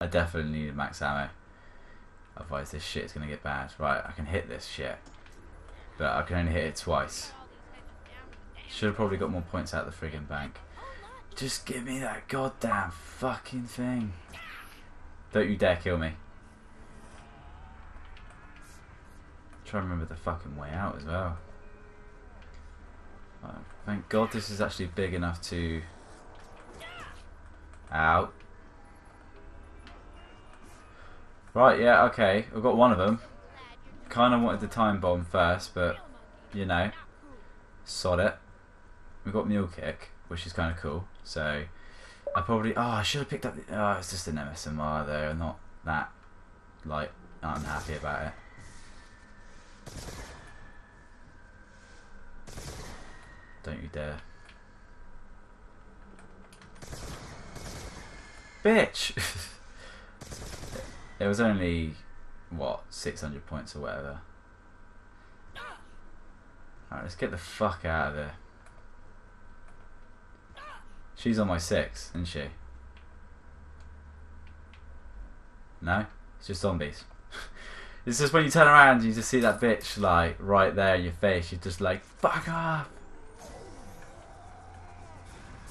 I definitely need max ammo. Otherwise this shit is going to get bad. Right, I can hit this shit. But I can only hit it twice. Should have probably got more points out of the friggin' bank. Just give me that goddamn fucking thing. Don't you dare kill me. Try to remember the fucking way out as well. Thank God this is actually big enough to... Out. Right, yeah, okay. I've got one of them. Kind of wanted the time bomb first, but, you know. Sod it. We've got Mule Kick, which is kind of cool. So, I probably... Oh, I should have picked up... The, oh, it's just an MSMC, though. I'm not that, like, unhappy about it. Don't you dare. Bitch! it was only, what, 600 points or whatever. Alright, let's get the fuck out of there. She's on my six, isn't she? No? It's just zombies. it's just when you turn around and you just see that bitch, like, right there in your face, you're just like, fuck off!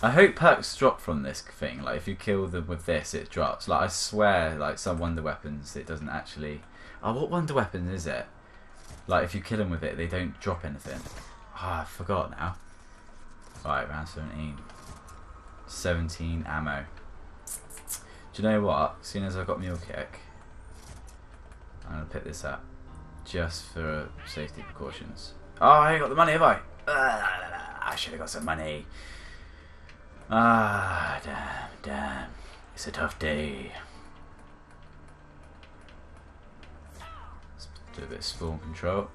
I hope perks drop from this thing. Like, if you kill them with this, it drops. Like, I swear, like, some wonder weapons, it doesn't actually... Oh, what wonder weapon is it? Like, if you kill them with it, they don't drop anything. Ah, oh, I forgot now. Right, round 17. 17 ammo. Do you know what? Seeing as I've got Mule Kick, I'm going to pick this up. Just for safety precautions. Oh, I ain't got the money, have I? Uh, I should have got some money. Ah, damn, damn. It's a tough day. Let's do a bit of spawn control.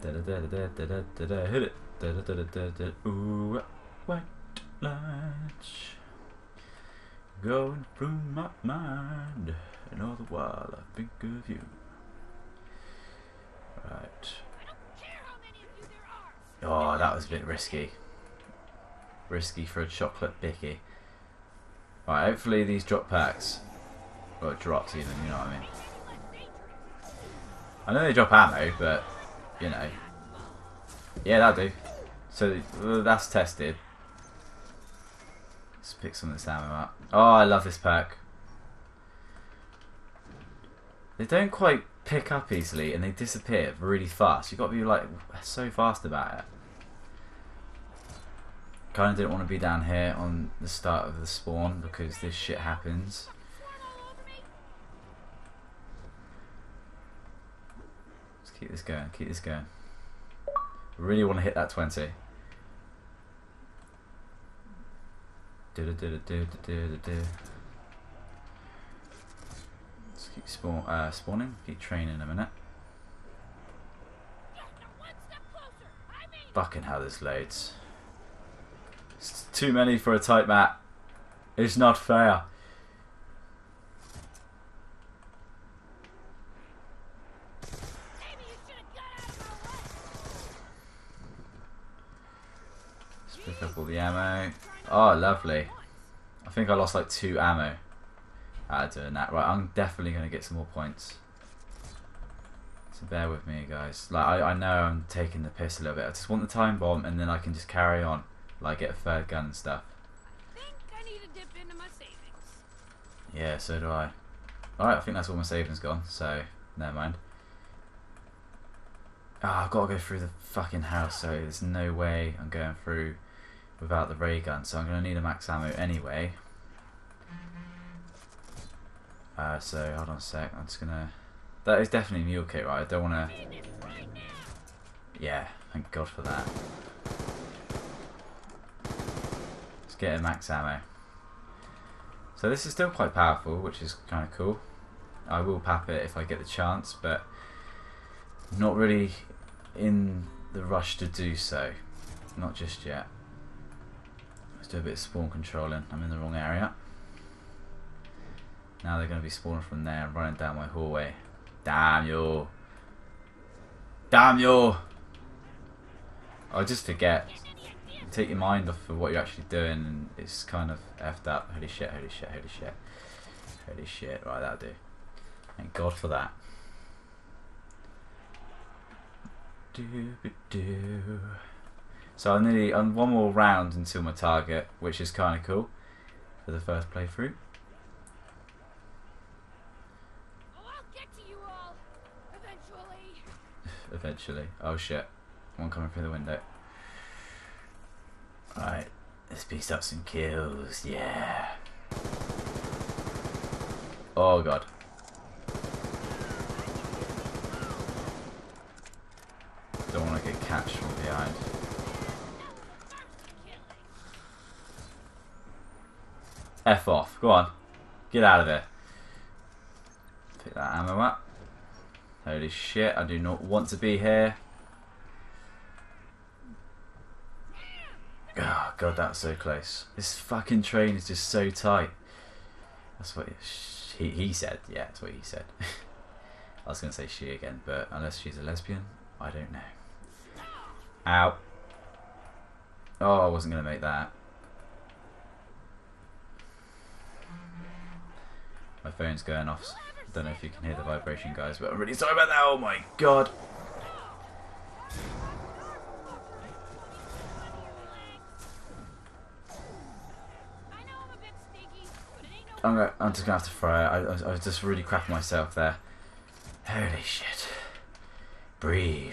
Da da da da da da da da hit it. Da da da da da da ooh white lights going through my mind, and all the while I think of you. Right. Oh, that was a bit risky risky for a chocolate bicky. Right, hopefully these drop packs, or drops even, you know what I mean. I know they drop ammo, but, you know. Yeah, that'll do. So, that's tested. Let's pick some of this ammo up. Oh, I love this pack. They don't quite pick up easily and they disappear really fast. You've got to be like so fast about it. Kind of didn't want to be down here on the start of the spawn because this shit happens. Let's keep this going, keep this going. Really want to hit that 20. Do do do do do do. Let's keep spawn uh, spawning, keep training a minute. Fucking hell, this loads. Too many for a tight map. It's not fair. Let's pick up all the ammo. Oh, lovely. I think I lost like two ammo out of doing that. Right, I'm definitely going to get some more points. So bear with me, guys. Like I, I know I'm taking the piss a little bit. I just want the time bomb, and then I can just carry on. Like get a third gun and stuff. Yeah, so do I. Alright, I think that's all my savings gone, so never mind. Ah, oh, I've got to go through the fucking house, so there's no way I'm going through without the ray gun, so I'm going to need a max ammo anyway. Uh, so, hold on a sec, I'm just going to... That is definitely mule kick, right? I don't want to... Yeah, thank God for that. Let's get a max ammo. So this is still quite powerful, which is kind of cool. I will pap it if I get the chance, but not really in the rush to do so. Not just yet. Let's do a bit of spawn controlling. I'm in the wrong area. Now they're going to be spawning from there and running down my hallway. Damn you! Damn you! I oh, just forget take your mind off of what you're actually doing, and it's kind of effed up. Holy shit! Holy shit! Holy shit! Holy shit! Right, that'll do. Thank God for that. So I'm nearly on one more round until my target, which is kind of cool for the first playthrough. Oh, I'll get to you all eventually. Eventually. Oh shit! One coming through the window. Alright, let's piece up some kills. Yeah. Oh god. Don't want to get catched from behind. F off. Go on. Get out of here. Pick that ammo up. Holy shit, I do not want to be here. Oh god, that's so close. This fucking train is just so tight. That's what he, he said. Yeah, that's what he said. I was going to say she again, but unless she's a lesbian, I don't know. Ow. Oh, I wasn't going to make that. My phone's going off. I Don't know if you can hear the vibration, guys, but I'm really sorry about that. Oh my god. I'm, gonna, I'm just gonna have to fry it. I, I, I was just really crapping myself there. Holy shit. Breathe.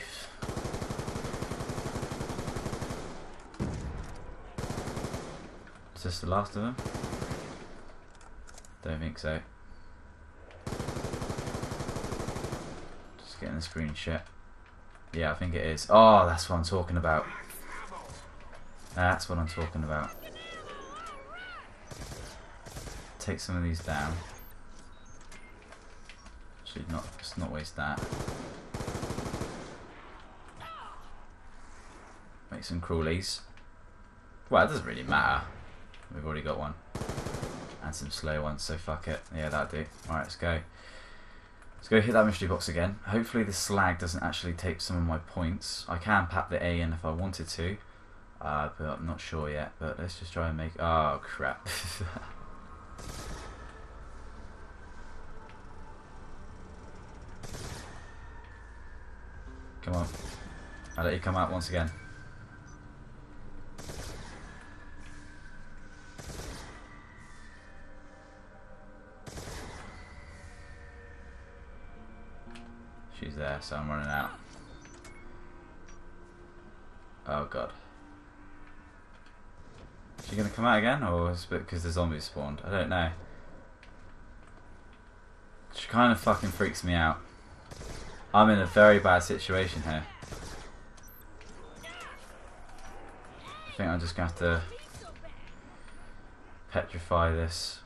Is this the last of them? Don't think so. Just getting the screen shit. Yeah, I think it is. Oh, that's what I'm talking about. That's what I'm talking about. Take some of these down. Should not let's not waste that. Make some crawlies. Well, it doesn't really matter. We've already got one. And some slow ones, so fuck it. Yeah, that'll do. Alright, let's go. Let's go hit that mystery box again. Hopefully the slag doesn't actually take some of my points. I can pap the A in if I wanted to. Uh, but I'm not sure yet. But let's just try and make... Oh, crap. come on. I'll let you come out once again. She's there, so I'm running out. Oh god. Is she gonna come out again, or is it because the zombies spawned? I don't know. She kind of fucking freaks me out. I'm in a very bad situation here. I think I'm just gonna have to petrify this.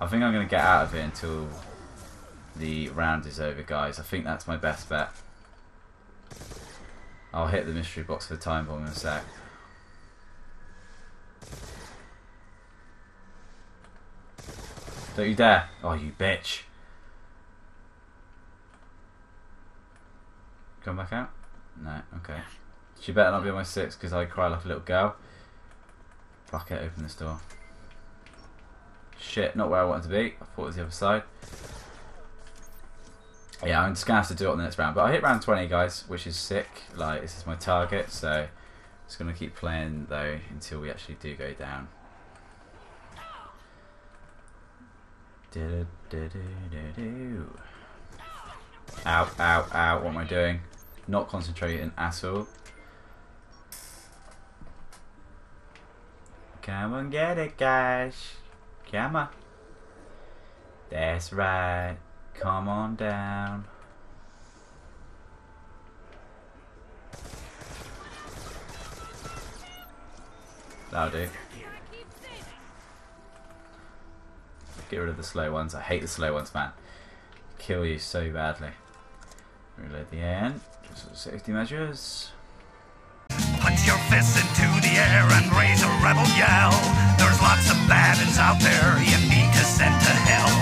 I think I'm going to get out of it until the round is over, guys. I think that's my best bet. I'll hit the mystery box for the time bomb in a sec. Don't you dare. Oh, you bitch. Come back out? No, okay. She better not be on my six because I cry like a little girl. Fuck it, open this door. Shit, not where I wanted to be. I thought it was the other side. Yeah, I'm just gonna have to do it on the next round. But I hit round 20, guys, which is sick. Like, this is my target, so just gonna keep playing though until we actually do go down. Do-do-do-do-do-do. Ow, ow, ow, what am I doing? Not concentrating at all. Come on, get it, guys. Come on. That's right. Come on down. That'll do. I keep saving. Get rid of the slow ones. I hate the slow ones, man. Kill you so badly. Reload the end. Just safety measures. Put your fists into the air and raise a rebel yell. There's lots of bad out there you need to send to hell.